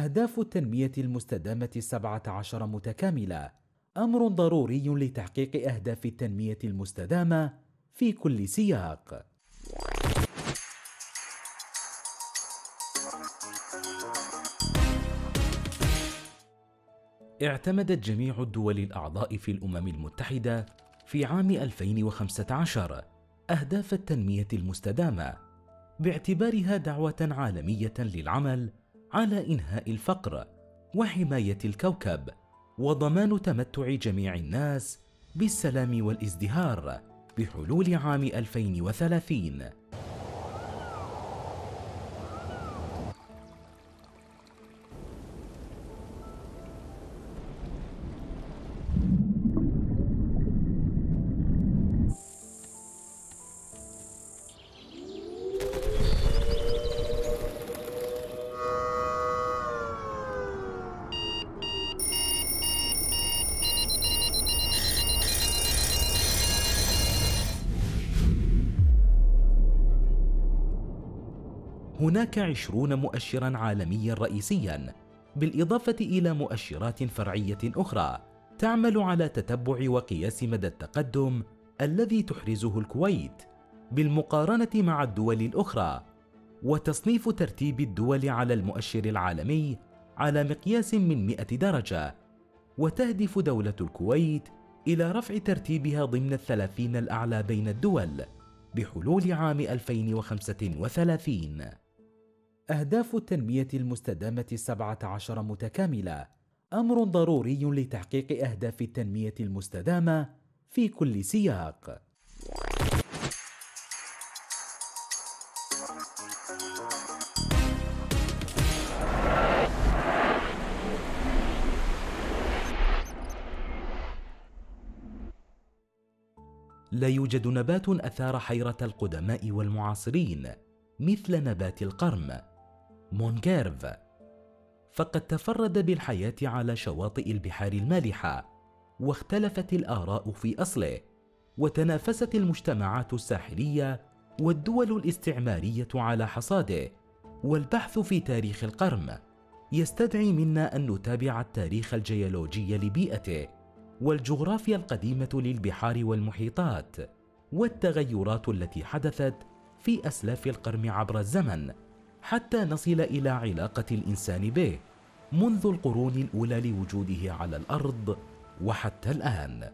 أهداف التنمية المستدامة السبعة عشر متكاملة أمر ضروري لتحقيق أهداف التنمية المستدامة في كل سياق. اعتمدت جميع الدول الأعضاء في الأمم المتحدة في عام 2015 أهداف التنمية المستدامة باعتبارها دعوة عالمية للعمل على إنهاء الفقر وحماية الكوكب وضمان تمتع جميع الناس بالسلام والازدهار بحلول عام 2030 هناك عشرون مؤشرا عالميا رئيسيا بالإضافة إلى مؤشرات فرعية أخرى تعمل على تتبع وقياس مدى التقدم الذي تحرزه الكويت بالمقارنة مع الدول الأخرى وتصنيف ترتيب الدول على المؤشر العالمي على مقياس من 100 درجة وتهدف دولة الكويت إلى رفع ترتيبها ضمن الثلاثين الأعلى بين الدول بحلول عام 2035 أهداف التنمية المستدامة السبعة عشر متكاملة أمر ضروري لتحقيق أهداف التنمية المستدامة في كل سياق. لا يوجد نبات أثار حيرة القدماء والمعاصرين مثل نبات القرم مونغيرف. فقد تفرد بالحياة على شواطئ البحار المالحة واختلفت الآراء في أصله وتنافست المجتمعات الساحلية والدول الاستعمارية على حصاده والبحث في تاريخ القرم يستدعي منا أن نتابع التاريخ الجيولوجي لبيئته والجغرافيا القديمة للبحار والمحيطات والتغيرات التي حدثت في أسلاف القرم عبر الزمن. حتى نصل إلى علاقة الإنسان به منذ القرون الأولى لوجوده على الأرض وحتى الآن.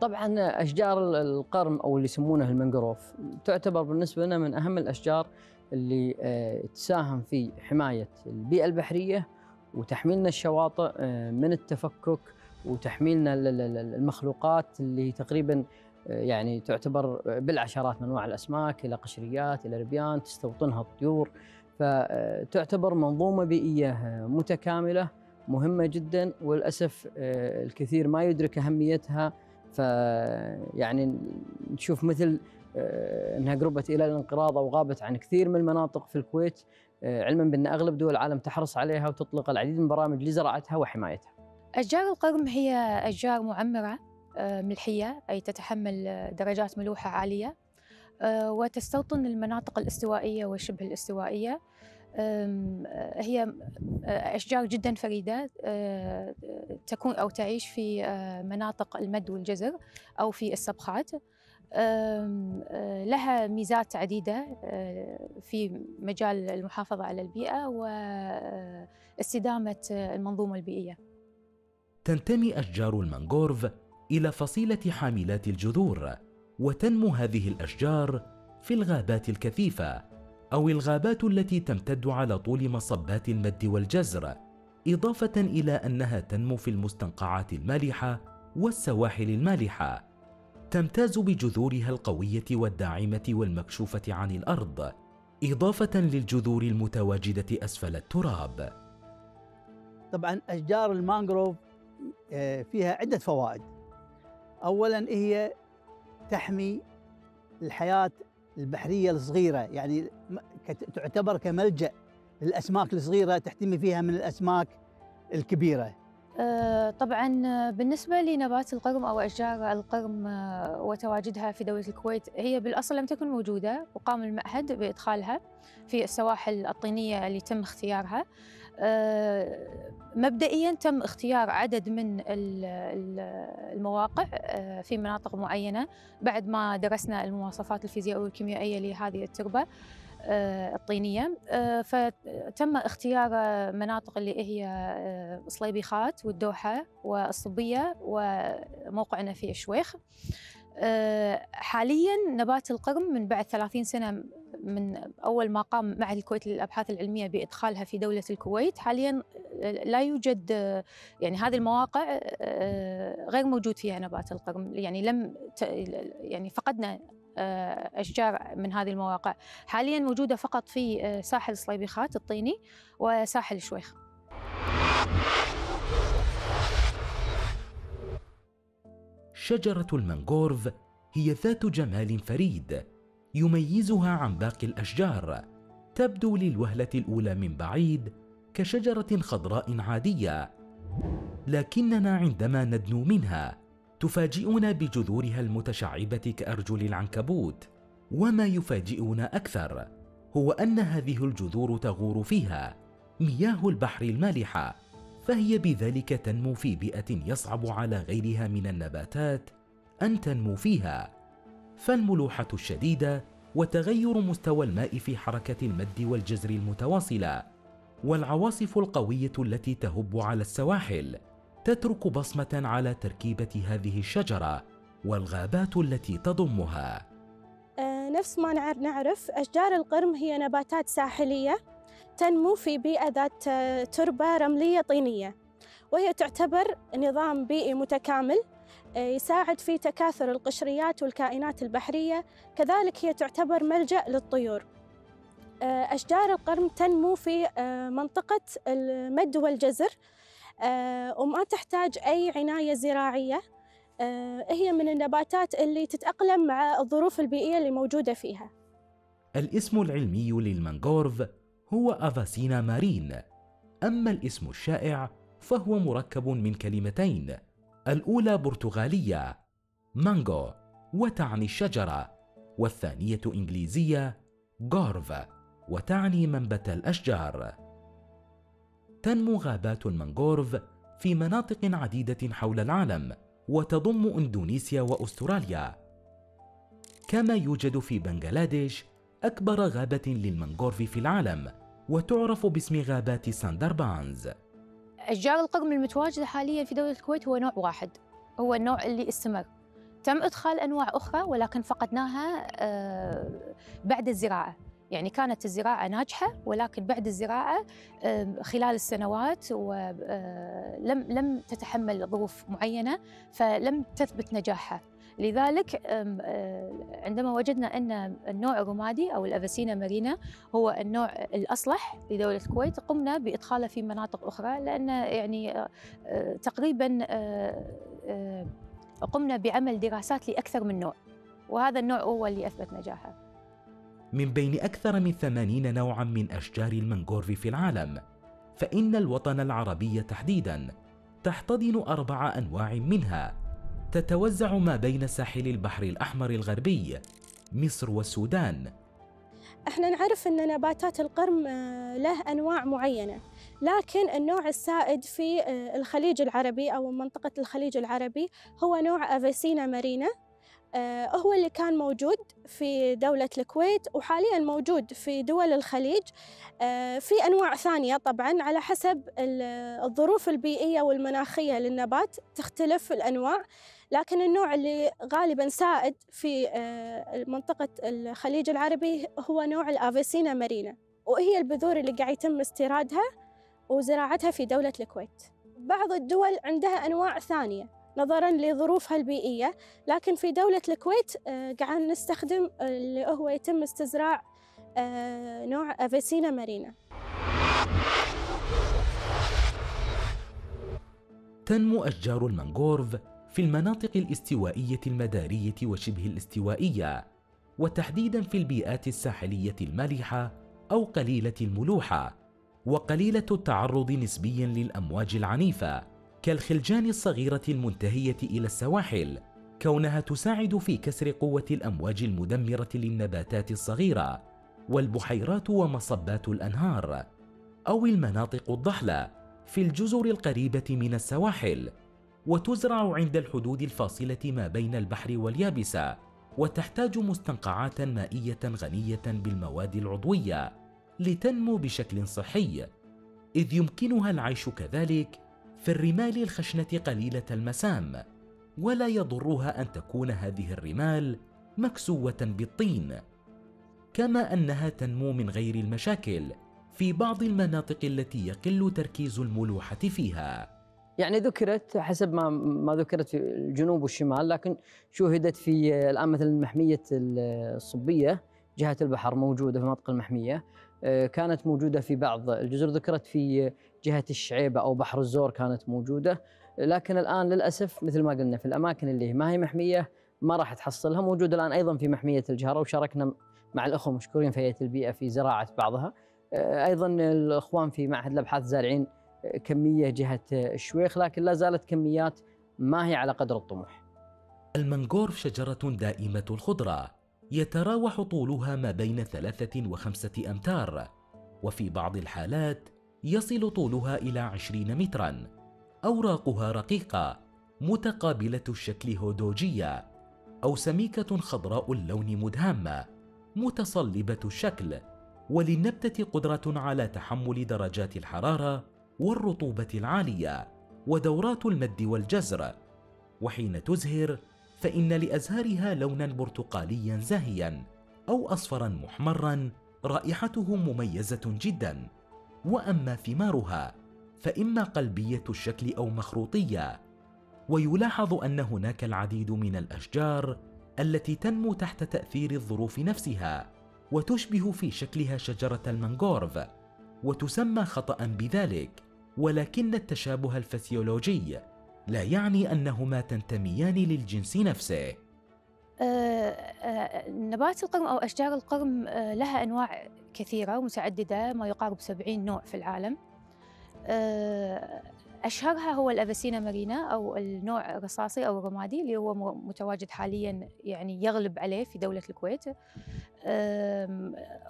طبعا أشجار القرم أو اللي يسمونه المنجروف تعتبر بالنسبة لنا من أهم الأشجار اللي آه، تساهم في حماية البيئة البحرية وتحميلنا الشواطئ آه، من التفكك وتحميلنا المخلوقات اللي تقريبا يعني تعتبر بالعشرات من أنواع الأسماك إلى قشريات إلى ربيان تستوطنها الطيور فتعتبر منظومة بيئية متكاملة مهمة جدا وللأسف آه، الكثير ما يدرك أهميتها. فيعني نشوف مثل آه، إنها قربت إلى الانقراض أو غابت عن كثير من المناطق في الكويت. آه، علما بأن أغلب دول العالم تحرص عليها وتطلق العديد من البرامج لزراعتها وحمايتها. أشجار القرم هي أشجار معمرة؟ آه، ملحية أي تتحمل آه، درجات ملوحة عالية. آه، وتستوطن المناطق الاستوائية وشبه الاستوائية. هي أشجار جدا فريدة تكون أو تعيش في مناطق المد والجزر أو في السبخات لها ميزات عديدة في مجال المحافظة على البيئة واستدامة المنظومة البيئية. تنتمي أشجار المانغورف إلى فصيلة حاملات الجذور وتنمو هذه الأشجار في الغابات الكثيفة أو الغابات التي تمتد على طول مصبات المد والجزر إضافة إلى أنها تنمو في المستنقعات المالحة والسواحل المالحة. تمتاز بجذورها القوية والداعمة والمكشوفة عن الأرض إضافة للجذور المتواجدة أسفل التراب. طبعا أشجار المانجروف آه، فيها عدة فوائد. اولا هي تحمي الحياة البحرية الصغيرة؟ يعني تعتبر كملجأ للأسماك الصغيرة تحتمي فيها من الأسماك الكبيرة. أه، طبعا بالنسبة لنبات القرم أو أشجار القرم أه، وتواجدها في دولة الكويت هي بالأصل لم تكن موجودة وقام المعهد بإدخالها في السواحل الطينية اللي تم اختيارها. آه، مبدئيا تم اختيار عدد من المواقع آه، في مناطق معينة بعد ما درسنا المواصفات الفيزيائية والكيميائية لهذه التربة آه، الطينية. فتم اختيار مناطق اللي هي صليبيخات والدوحة والصبية وموقعنا في الشويخ. حاليا نبات القرم من بعد 30 سنة من أول ما قام معهد الكويت للأبحاث العلمية بإدخالها في دولة الكويت. حاليا لا يوجد يعني هذه المواقع آه، غير موجود فيها نبات القرم. يعني لم يعني فقدنا آه، أشجار من هذه المواقع. حاليا موجودة فقط في آه، ساحل صليبيخات الطيني وساحل الشويخ شجرة المنغورف هي ذات جمال فريد يميزها عن باقي الأشجار تبدو للوهلة الأولى من بعيد كشجرة خضراء عادية لكننا عندما ندنو منها تفاجئنا بجذورها المتشعبة كأرجل العنكبوت وما يفاجئنا أكثر هو أن هذه الجذور تغور فيها مياه البحر المالحة. فهي بذلك تنمو في بيئة يصعب على غيرها من النباتات أن تنمو فيها فالملوحة الشديدة وتغير مستوى الماء في حركة المد والجزر المتواصلة والعواصف القوية التي تهب على السواحل تترك بصمة على تركيبة هذه الشجرة والغابات التي تضمها. آه، نفس ما نعرف أشجار القرم هي نباتات ساحلية تنمو في بيئة ذات آه، تربة رملية طينية. وهي تعتبر نظام بيئي متكامل آه، يساعد في تكاثر القشريات والكائنات البحرية. كذلك هي تعتبر ملجأ للطيور. آه، أشجار القرم تنمو في منطقة المد والجزر. وما تحتاج أي عناية زراعية. هي من النباتات اللي تتأقلم مع الظروف البيئية اللي موجودة فيها. الاسم العلمي للمانغورف هو أفاسينا مارين. أما الاسم الشائع فهو مركب من كلمتين. الأولى برتغالية مانجو وتعني الشجرة والثانية إنجليزية غورف وتعني منبت الأشجار. تنمو غابات المانغروف في مناطق عديدة حول العالم وتضم إندونيسيا وأستراليا. كما يوجد في بنغلاديش أكبر غابة للمانغروف في العالم. وتعرف باسم غابات ساندربانز. أشجار القرم المتواجدة حاليا في دولة الكويت هو نوع واحد هو النوع اللي استمر. تم إدخال أنواع أخرى ولكن فقدناها آه، بعد الزراعة. يعني كانت الزراعة ناجحة ولكن بعد الزراعة خلال السنوات ولم آه، لم تتحمل ظروف معينة فلم تثبت نجاحها. لذلك آه، عندما وجدنا أن النوع الرمادي أو الأفاسينا مارينا هو النوع الأصلح لدولة الكويت قمنا بإدخاله في مناطق أخرى لأن يعني آه، تقريبا قمنا بعمل دراسات لأكثر من نوع وهذا النوع هو اللي أثبت نجاحه. من بين أكثر من ثمانين نوعا من أشجار المنغورف في العالم فإن الوطن العربي تحديدا تحتضن أربع أنواع منها. تتوزع ما بين ساحل البحر الأحمر الغربي مصر والسودان. إحنا نعرف إن نباتات القرم آه، له أنواع معينة لكن النوع السائد في آه، الخليج العربي أو منطقة الخليج العربي هو نوع أفيسينا مارينا. هو اللي كان موجود في دولة الكويت وحاليا موجود في دول الخليج. آه، في أنواع ثانية طبعا على حسب الظروف البيئية والمناخية للنبات تختلف الأنواع لكن النوع اللي غالبا سائد في آه، منطقة الخليج العربي هو نوع الآفيسينا مارينا وهي البذور اللي قاعد يتم استيرادها وزراعتها في دولة الكويت. بعض الدول عندها أنواع ثانية. نظرا لظروفها البيئية لكن في دولة الكويت آه، قاعد نستخدم اللي هو يتم استزراع آه، نوع أفيسينا مارينا. تنمو أشجار المانغورف في المناطق الاستوائية المدارية وشبه الاستوائية وتحديدا في البيئات الساحلية المالحة أو قليلة الملوحة وقليلة التعرض نسبيا للأمواج العنيفة. كالخلجان الصغيرة المنتهية إلى السواحل كونها تساعد في كسر قوة الأمواج المدمرة للنباتات الصغيرة والبحيرات ومصبات الأنهار أو المناطق الضحلة في الجزر القريبة من السواحل وتزرع عند الحدود الفاصلة ما بين البحر واليابسة وتحتاج مستنقعات مائية غنية بالمواد العضوية لتنمو بشكل صحي إذ يمكنها العيش كذلك في الرمال الخشنة قليلة المسام ولا يضرها أن تكون هذه الرمال مكسوة بالطين. كما أنها تنمو من غير المشاكل في بعض المناطق التي يقل تركيز الملوحة فيها. يعني ذكرت حسب ما ما ذكرت في الجنوب والشمال لكن شوهدت في الان مثلا محميه الصبية جهة البحر موجودة في المنطقة المحمية آه، كانت موجودة في بعض. الجزر ذكرت في جهة الشعيبة أو بحر الزور كانت موجودة. لكن الآن للأسف مثل ما قلنا في الأماكن اللي ما هي محمية ما راح تحصلها. موجودة الآن أيضا في محمية الجهرة وشاركنا مع الأخوة المشكورين في هيئة البيئة في زراعة بعضها. آه، أيضا الأخوان في معهد الأبحاث زارعين كمية جهة الشويخ لكن لا زالت كميات ما هي على قدر الطموح. المنغورف شجرة دائمة الخضرة يتراوح طولها ما بين ثلاثة وخمسة أمتار. وفي بعض الحالات يصل طولها إلى عشرين مترا. أوراقها رقيقة متقابلة الشكل هودوجية أو سميكة خضراء اللون مدهامة متصلبة الشكل وللنبتة قدرة على تحمل درجات الحرارة والرطوبة العالية ودورات المد والجزر. وحين تزهر فإن لأزهارها لونا برتقاليا زاهيا أو أصفرا محمرا رائحته مميزة جدا. وأما ثمارها فإما قلبية الشكل أو مخروطية ويلاحظ أن هناك العديد من الأشجار التي تنمو تحت تأثير الظروف نفسها وتشبه في شكلها شجرة المانغورف وتسمى خطأ بذلك ولكن التشابه الفسيولوجي لا يعني أنهما تنتميان للجنس نفسه. نبات القرم أو أشجار القرم آه، لها أنواع كثيرة ومتعددة ما يقارب 70 نوع في العالم. أشهرها هو الأفاسينا مارينا أو النوع الرصاصي أو الرمادي اللي هو متواجد حاليا يعني يغلب عليه في دولة الكويت.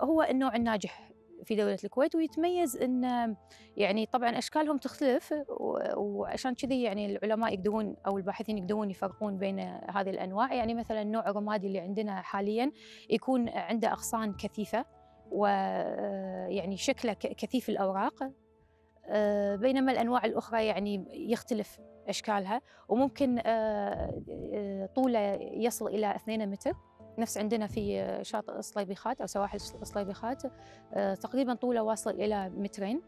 هو النوع الناجح في دولة الكويت ويتميز أن يعني طبعا أشكالهم تختلف وعشان كذي يعني العلماء يقدرون أو الباحثين يقدرون يفرقون بين هذه الأنواع. يعني مثلا النوع الرمادي اللي عندنا حاليا يكون عنده أغصان كثيفة ويعني شكله كثيف الأوراق بينما الأنواع الأخرى يعني يختلف أشكالها وممكن طوله يصل إلى 2 متر. نفس عندنا في شاطئ الصليبيخات أو سواحل الصليبيخات آه، تقريبا طوله واصل إلى مترين.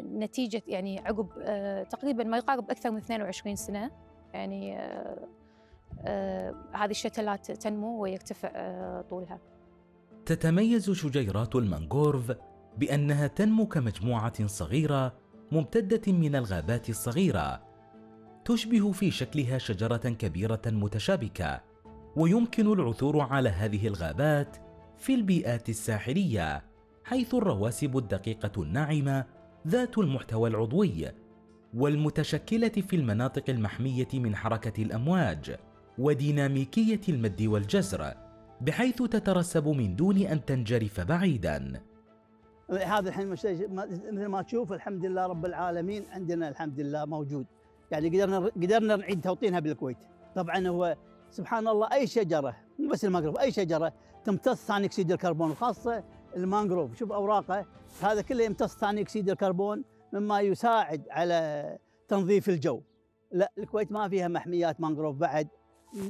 نتيجة يعني عقب آه، تقريبا ما يقارب أكثر من 22 سنة. يعني آه، هذه الشتلات تنمو ويرتفع طولها. تتميز شجيرات المانغورف بأنها تنمو كمجموعة صغيرة ممتدة من الغابات الصغيرة تشبه في شكلها شجرة كبيرة متشابكة. ويمكن العثور على هذه الغابات في البيئات الساحلية حيث الرواسب الدقيقة الناعمة ذات المحتوى العضوي والمتشكلة في المناطق المحمية من حركة الأمواج وديناميكية المد والجزر بحيث تترسب من دون أن تنجرف بعيدا. هذا الحين مثل ما تشوف الحمد لله رب العالمين عندنا الحمد لله موجود. يعني قدرنا قدرنا نعيد توطينها بالكويت. طبعا هو سبحان الله أي شجرة مو بس المانجروف أي شجرة تمتص ثاني أكسيد الكربون وخاصة المانجروف. شوف أوراقه هذا كله يمتص ثاني أكسيد الكربون مما يساعد على تنظيف الجو. لا الكويت ما فيها محميات مانجروف بعد.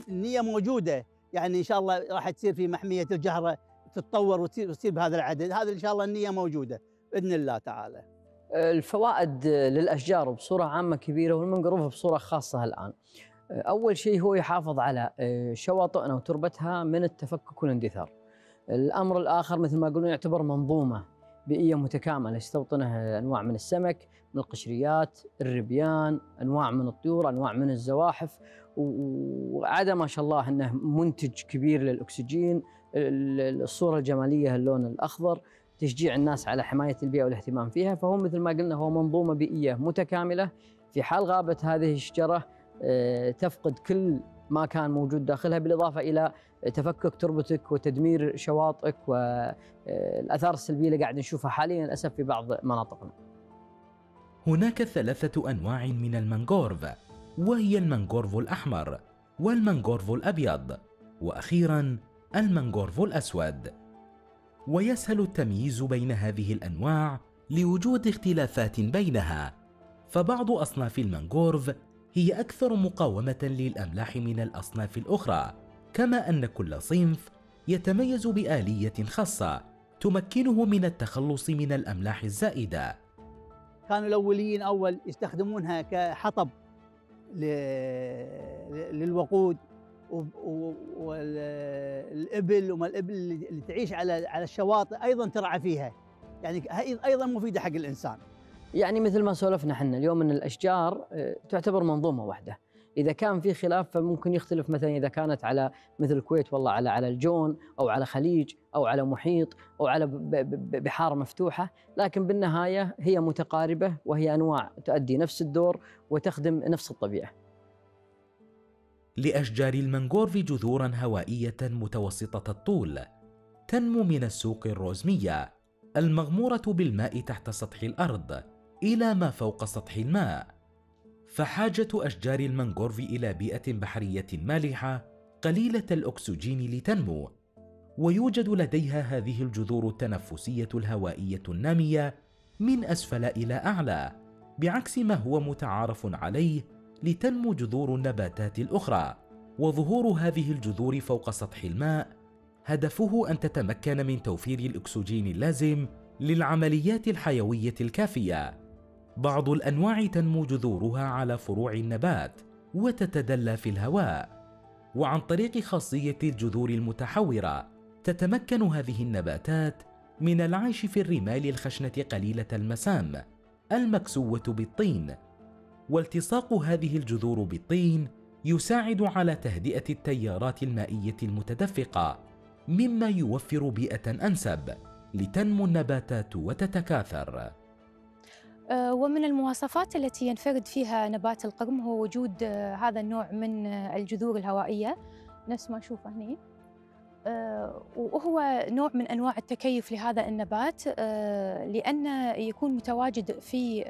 النية موجودة يعني إن شاء الله راح تصير في محمية الجهرة تتطور وتصير, بهذا العدد. هذا إن شاء الله النية موجودة بإذن الله تعالى. الفوائد للأشجار بصورة عامة كبيرة والمنجروف بصورة خاصة الآن. أول شيء هو يحافظ على آه، شواطئنا وتربتها من التفكك والاندثار. الأمر الآخر مثل ما قلنا يعتبر منظومة بيئية متكاملة يستوطنها أنواع من السمك، من القشريات، الربيان، أنواع من الطيور، أنواع من الزواحف وعدا ما شاء الله إنه منتج كبير للأكسجين، الصورة الجمالية اللون الأخضر، تشجيع الناس على حماية البيئة والاهتمام فيها، فهو مثل ما قلنا هو منظومة بيئية متكاملة في حال غابت هذه الشجرة تفقد كل ما كان موجود داخلها بالإضافة إلى تفكك تربتك وتدمير شواطئك والاثار السلبية اللي قاعد نشوفها حاليا للأسف في بعض مناطقنا. هناك ثلاثة أنواع من المانغورف وهي المانغورف الأحمر والمانغورف الأبيض وأخيرا المانغورف الأسود ويسهل التمييز بين هذه الأنواع لوجود اختلافات بينها فبعض أصناف المانغورف هي أكثر مقاومة للأملاح من الأصناف الأخرى كما أن كل صنف يتميز بآلية خاصة تمكنه من التخلص من الأملاح الزائدة. كانوا الاوليين أول يستخدمونها كحطب للوقود والإبل وما الإبل اللي تعيش على الشواطئ أيضا ترعى فيها. يعني أيضا مفيدة حق الإنسان. يعني مثل ما سولفنا إحنا اليوم إن الأشجار آه، تعتبر منظومة واحدة. إذا كان في خلاف فممكن يختلف مثلا إذا كانت على مثل الكويت والله على على الجون أو على خليج أو على محيط أو على بحار مفتوحة لكن بالنهاية هي متقاربة وهي أنواع تؤدي نفس الدور وتخدم نفس الطبيعة. لأشجار المنغورف جذورا هوائية متوسطة الطول تنمو من السوق الروزمية المغمورة بالماء تحت سطح الأرض. إلى ما فوق سطح الماء. فحاجة أشجار المنغورف إلى بيئة بحرية مالحة قليلة الأكسجين لتنمو، ويوجد لديها هذه الجذور التنفسية الهوائية النامية من أسفل إلى أعلى، بعكس ما هو متعارف عليه لتنمو جذور النباتات الأخرى، وظهور هذه الجذور فوق سطح الماء هدفه أن تتمكن من توفير الأكسجين اللازم للعمليات الحيوية الكافية. بعض الأنواع تنمو جذورها على فروع النبات وتتدلى في الهواء وعن طريق خاصية الجذور المتحورة تتمكن هذه النباتات من العيش في الرمال الخشنة قليلة المسام المكسوة بالطين. والتصاق هذه الجذور بالطين يساعد على تهدئة التيارات المائية المتدفقة مما يوفر بيئة أنسب لتنمو النباتات وتتكاثر. ومن المواصفات التي ينفرد فيها نبات القرم هو وجود آه، هذا النوع من آه، الجذور الهوائية. نفس ما نشوفه هنا وهو نوع من أنواع التكيف لهذا النبات لأن يكون متواجد في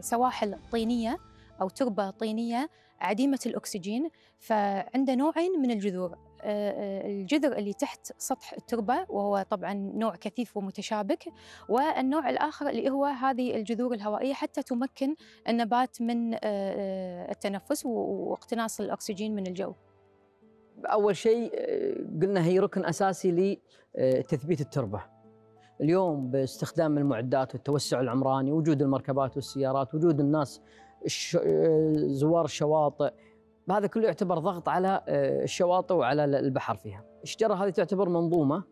سواحل طينية أو تربة طينية عديمة الأكسجين فعنده نوعين من الجذور. آه، آه، الجذر اللي تحت سطح التربة وهو طبعا نوع كثيف ومتشابك والنوع الآخر اللي هو هذه الجذور الهوائية حتى تمكن النبات من آه، التنفس واقتناص الأكسجين من الجو. أول شيء قلنا هي ركن أساسي لتثبيت التربة. اليوم باستخدام المعدات والتوسع العمراني وجود المركبات والسيارات وجود الناس زوار الشواطئ هذا كله يعتبر ضغط على آه، الشواطئ وعلى البحر فيها. الشجرة هذه تعتبر منظومة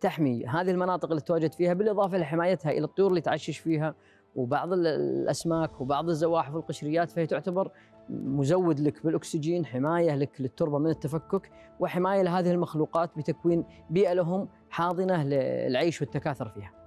تحمي هذه المناطق اللي تواجد فيها بالإضافة لحمايتها إلى الطيور اللي تعشش فيها وبعض الأسماك وبعض الزواحف والقشريات فهي تعتبر مزود لك بالأكسجين حماية لك للتربة من التفكك وحماية لهذه المخلوقات بتكوين بيئة لهم حاضنة للعيش والتكاثر فيها.